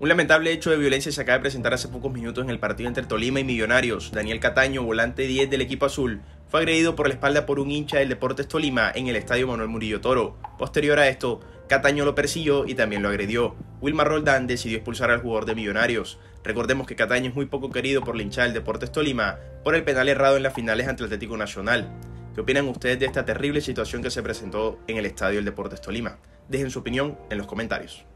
Un lamentable hecho de violencia se acaba de presentar hace pocos minutos en el partido entre Tolima y Millonarios. Daniel Cataño, volante 10 del equipo azul, fue agredido por la espalda por un hincha del Deportes Tolima en el estadio Manuel Murillo Toro. Posterior a esto, Cataño lo persiguió y también lo agredió. Wilmar Roldán decidió expulsar al jugador de Millonarios. Recordemos que Cataño es muy poco querido por la hincha del Deportes Tolima por el penal errado en las finales ante el Atlético Nacional. ¿Qué opinan ustedes de esta terrible situación que se presentó en el estadio del Deportes Tolima? Dejen su opinión en los comentarios.